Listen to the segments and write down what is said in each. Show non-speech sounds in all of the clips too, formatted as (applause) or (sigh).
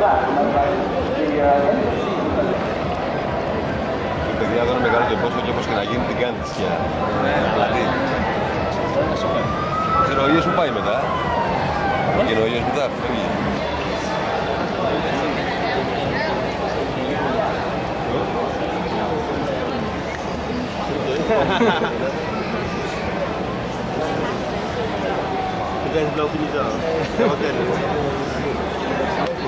Η παιδιά εδώ είναι μεγάλο το πόσο και όπως και να γίνει την κάνει της σκιά. Είναι πλατή. Ξέρω ο ήλιος που πάει μετά. Και ο ήλιος μετά φεύγει. Kita sebelah sini dah. Hotel. Vintage (laughs)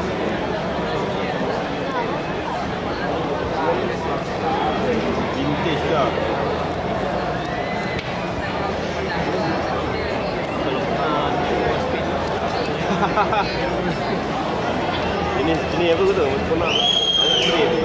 (laughs) ini ini apa tu? Pernah. Ayat straight.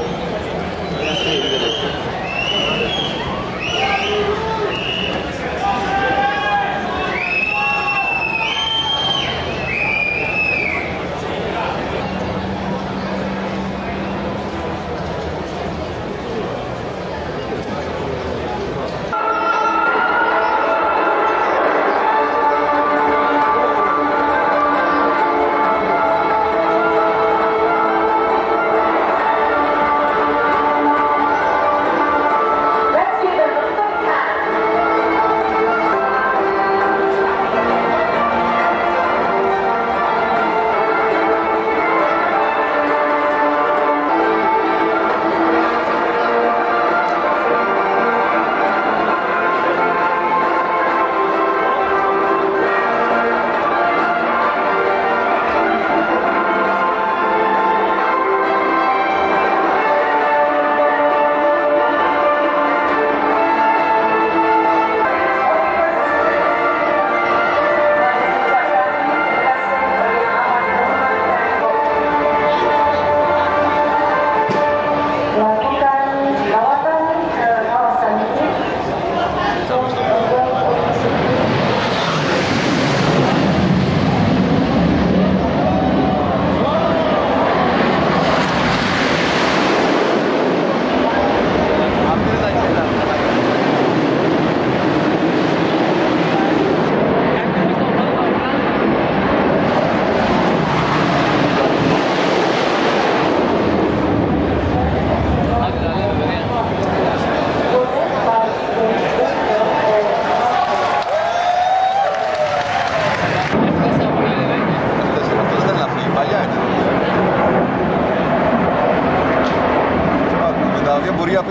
Με τα δύο μπορεί απ'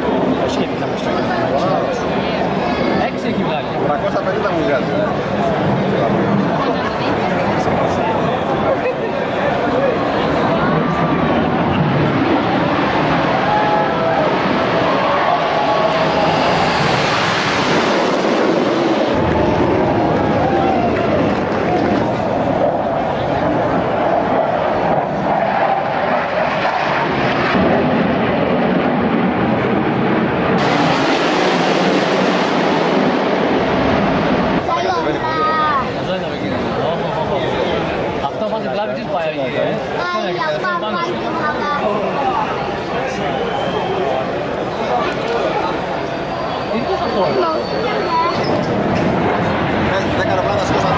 Έξι έχει βγάλει. 350 μου βγάζει. Glad we did buy a year. Está cargando as coisas